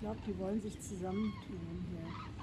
glaube, die wollen sich zusammentun hier.